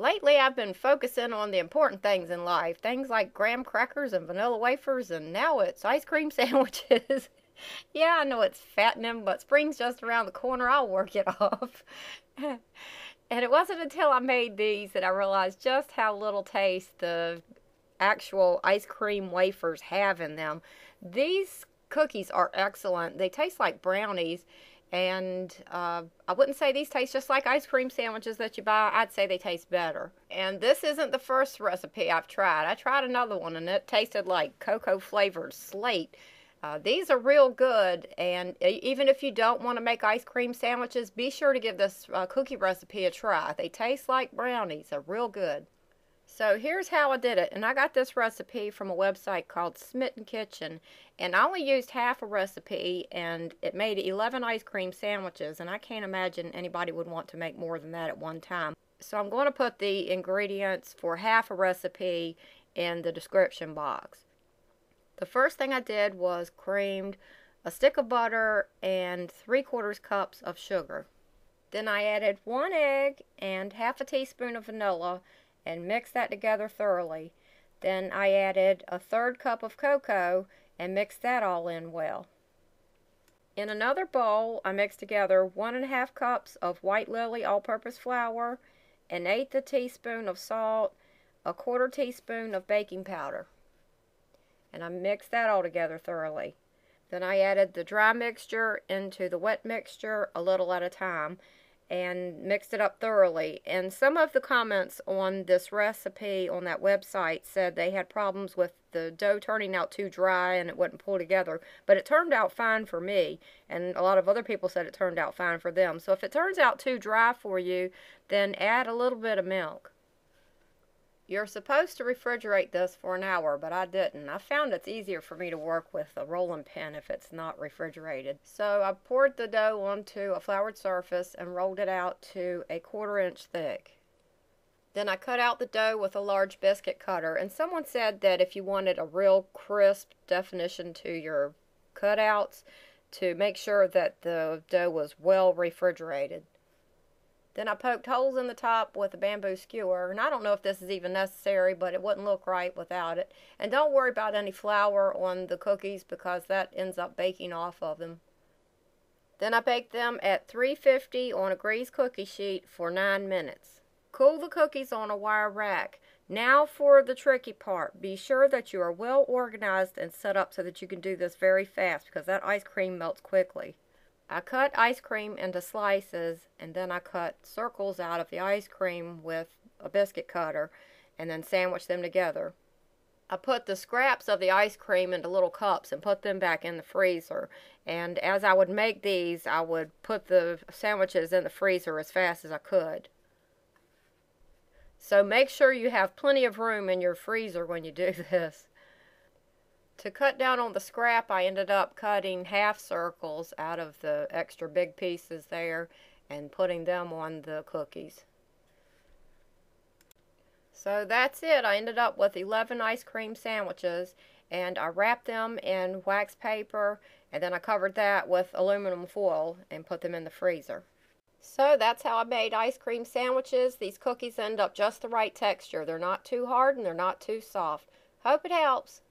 Lately, I've been focusing on the important things in life, things like graham crackers and vanilla wafers, and now it's ice cream sandwiches. yeah, I know it's fattening, but spring's just around the corner. I'll work it off. and it wasn't until I made these that I realized just how little taste the actual ice cream wafers have in them. These cookies are excellent. They taste like brownies and uh, I wouldn't say these taste just like ice cream sandwiches that you buy. I'd say they taste better. And this isn't the first recipe I've tried. I tried another one and it tasted like cocoa flavored slate. Uh, these are real good, and even if you don't want to make ice cream sandwiches, be sure to give this uh, cookie recipe a try. They taste like brownies. They're real good. So here's how I did it. And I got this recipe from a website called Smitten Kitchen. And I only used half a recipe and it made 11 ice cream sandwiches. And I can't imagine anybody would want to make more than that at one time. So I'm going to put the ingredients for half a recipe in the description box. The first thing I did was creamed a stick of butter and 3 quarters cups of sugar. Then I added one egg and half a teaspoon of vanilla and mix that together thoroughly. Then I added a third cup of cocoa and mixed that all in well. In another bowl, I mixed together one and a half cups of white lily all-purpose flour, an eighth a teaspoon of salt, a quarter teaspoon of baking powder. And I mixed that all together thoroughly. Then I added the dry mixture into the wet mixture a little at a time and mixed it up thoroughly. And some of the comments on this recipe on that website said they had problems with the dough turning out too dry and it wouldn't pull together. But it turned out fine for me, and a lot of other people said it turned out fine for them. So if it turns out too dry for you, then add a little bit of milk. You're supposed to refrigerate this for an hour, but I didn't. I found it's easier for me to work with a rolling pin if it's not refrigerated. So I poured the dough onto a floured surface and rolled it out to a quarter inch thick. Then I cut out the dough with a large biscuit cutter, and someone said that if you wanted a real crisp definition to your cutouts, to make sure that the dough was well refrigerated. Then I poked holes in the top with a bamboo skewer, and I don't know if this is even necessary, but it wouldn't look right without it. And don't worry about any flour on the cookies because that ends up baking off of them. Then I baked them at 350 on a greased cookie sheet for 9 minutes. Cool the cookies on a wire rack. Now for the tricky part. Be sure that you are well organized and set up so that you can do this very fast because that ice cream melts quickly. I cut ice cream into slices and then I cut circles out of the ice cream with a biscuit cutter and then sandwich them together. I put the scraps of the ice cream into little cups and put them back in the freezer. And as I would make these, I would put the sandwiches in the freezer as fast as I could. So make sure you have plenty of room in your freezer when you do this. To cut down on the scrap, I ended up cutting half circles out of the extra big pieces there and putting them on the cookies. So that's it. I ended up with 11 ice cream sandwiches and I wrapped them in wax paper and then I covered that with aluminum foil and put them in the freezer. So that's how I made ice cream sandwiches. These cookies end up just the right texture. They're not too hard and they're not too soft. Hope it helps.